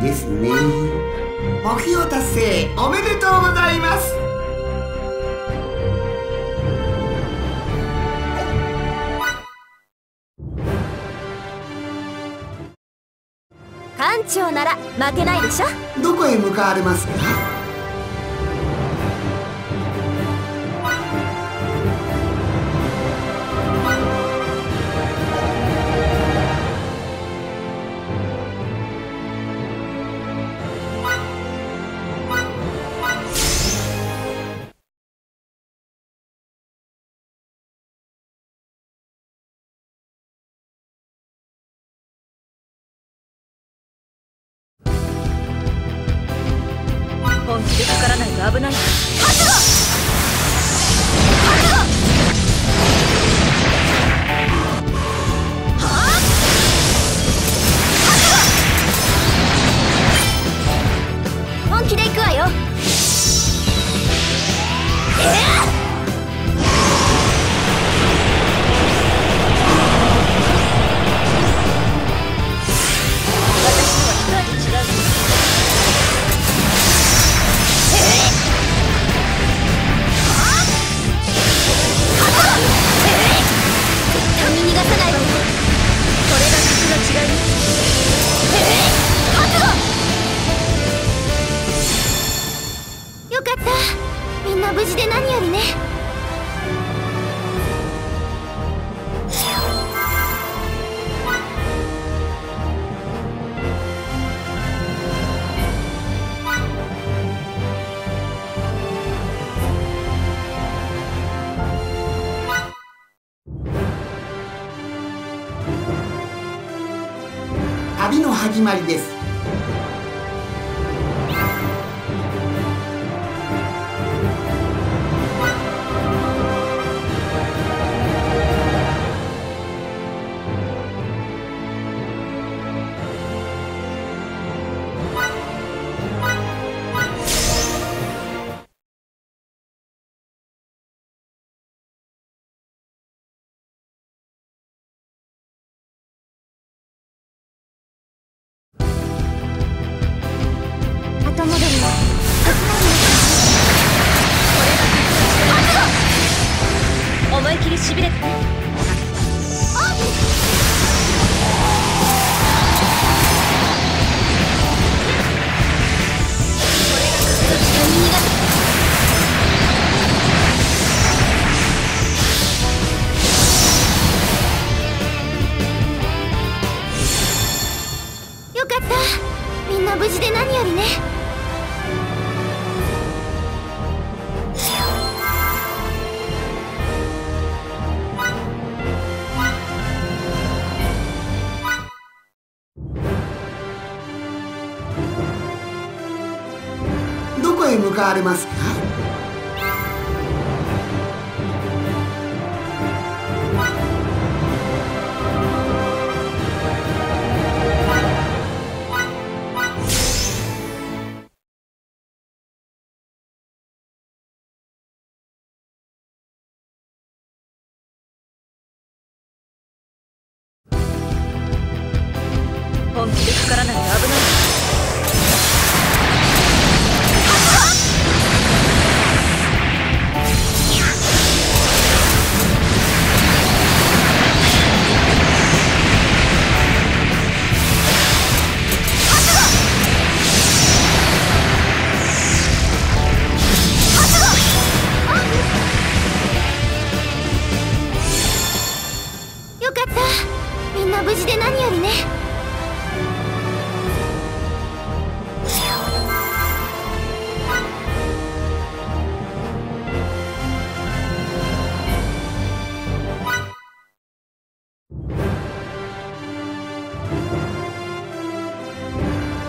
ね。目標達成おめでとうございます。艦長なら負けないでしょ。どこへ向かわれますか？危ない。覚悟よかった。みんな無事で何よりね。旅の始まりです。びれたねよかった。みんな無事で何よりね。へ向かわれます。か本気でかからないと何よりね。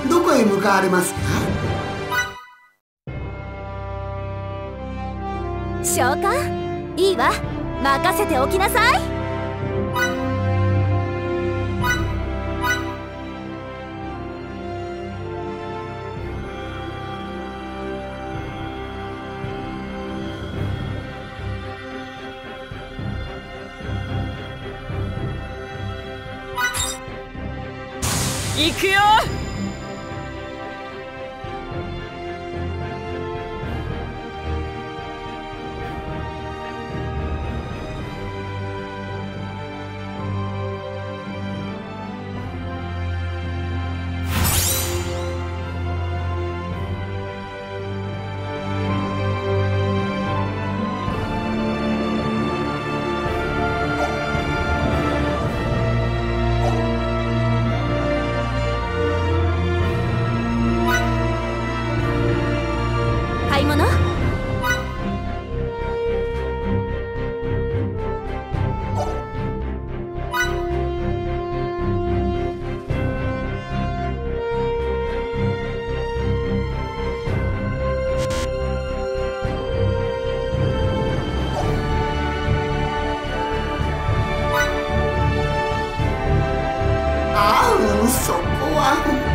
どこへ向かわれますか？召喚？いいわ。任せておきなさい行くよ。啊